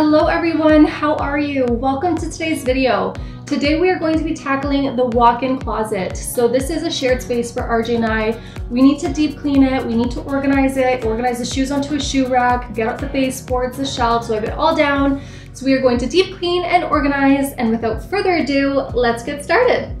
Hello everyone, how are you? Welcome to today's video. Today we are going to be tackling the walk-in closet. So this is a shared space for RJ and I. We need to deep clean it, we need to organize it, organize the shoes onto a shoe rack, get out the baseboards, the shelves, wipe it all down. So we are going to deep clean and organize and without further ado, let's get started.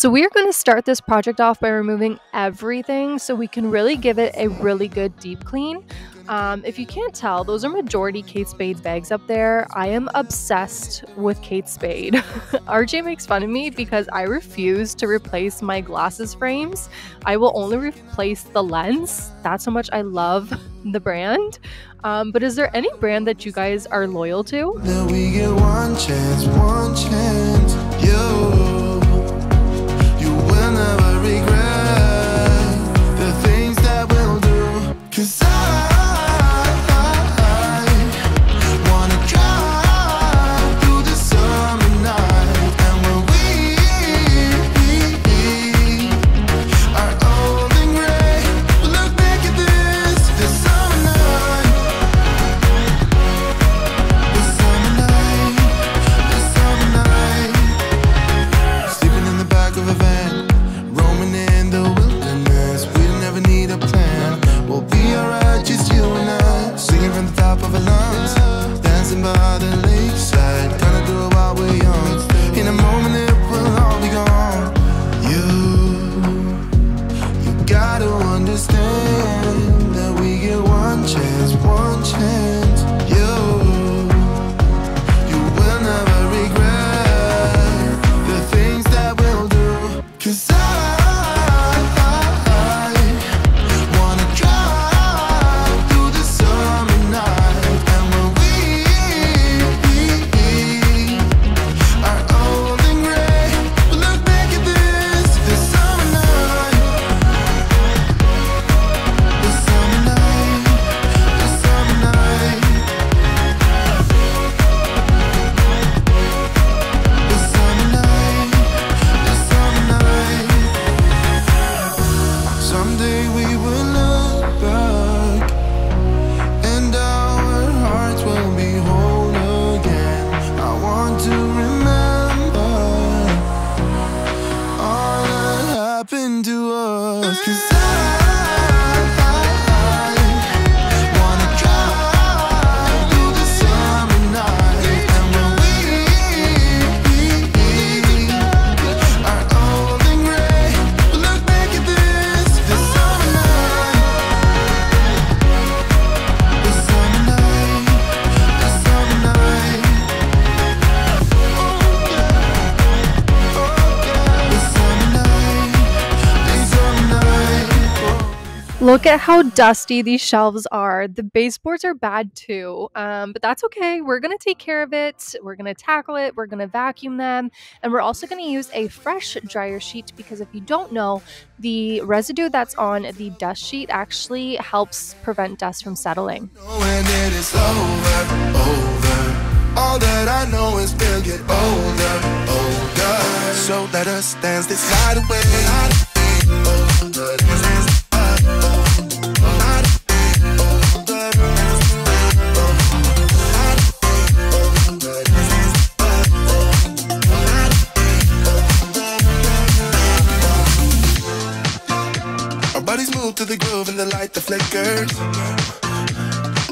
So we are going to start this project off by removing everything so we can really give it a really good deep clean. Um, if you can't tell, those are majority Kate Spade bags up there. I am obsessed with Kate Spade. RJ makes fun of me because I refuse to replace my glasses frames. I will only replace the lens. That's how much I love the brand. Um, but is there any brand that you guys are loyal to? Look at how dusty these shelves are. The baseboards are bad too, um, but that's okay. We're going to take care of it. We're going to tackle it. We're going to vacuum them. And we're also going to use a fresh dryer sheet because if you don't know, the residue that's on the dust sheet actually helps prevent dust from settling. All that I know is we'll get older, older. So let us dance this night away. To the groove and the light that flickers.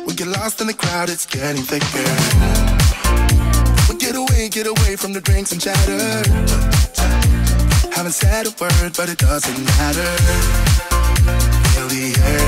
We get lost in the crowd, it's getting thicker. We get away, get away from the drinks and chatter. Haven't said a word, but it doesn't matter. Feel the air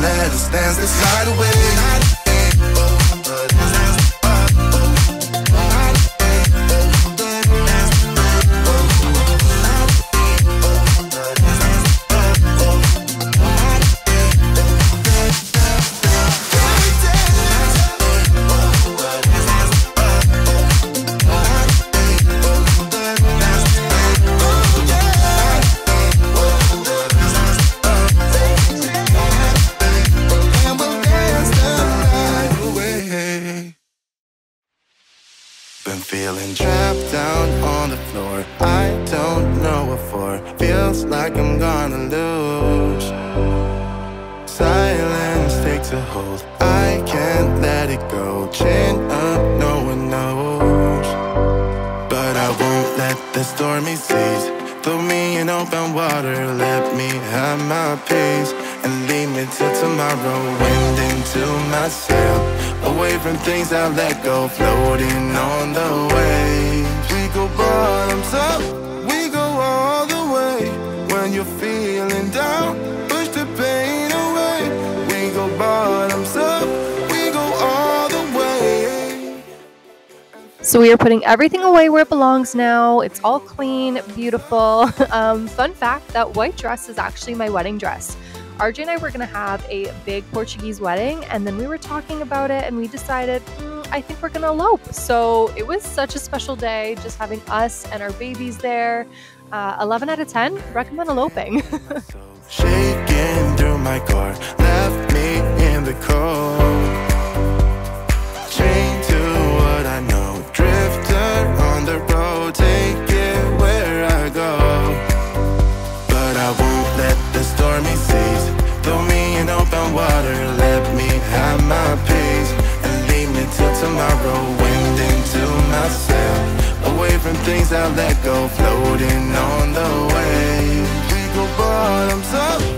Let us dance this night away. A hold. I can't let it go. Chain up, no one knows. But I won't let the stormy seas Throw me in open water. Let me have my peace And leave me till tomorrow. Wind into my sail. Away from things I let go. Floating on the waves. We go bottoms up So we are putting everything away where it belongs now. It's all clean, beautiful. Um, fun fact, that white dress is actually my wedding dress. RJ and I were going to have a big Portuguese wedding, and then we were talking about it, and we decided, mm, I think we're going to elope. So it was such a special day, just having us and our babies there. Uh, 11 out of 10, recommend eloping. Shaking through my car, left me in the cold. Take it where I go. But I won't let the stormy seas Throw me in open water, let me have my peace. And leave me till tomorrow, wind into myself, Away from things I let go, floating on the waves We go bottoms up,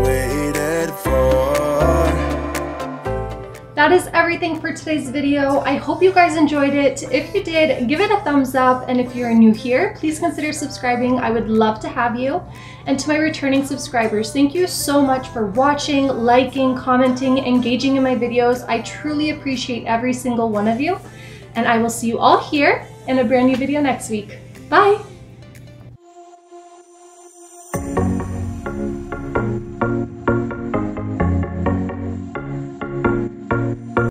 That is everything for today's video. I hope you guys enjoyed it. If you did, give it a thumbs up. And if you're new here, please consider subscribing. I would love to have you. And to my returning subscribers, thank you so much for watching, liking, commenting, engaging in my videos. I truly appreciate every single one of you. And I will see you all here in a brand new video next week. Bye!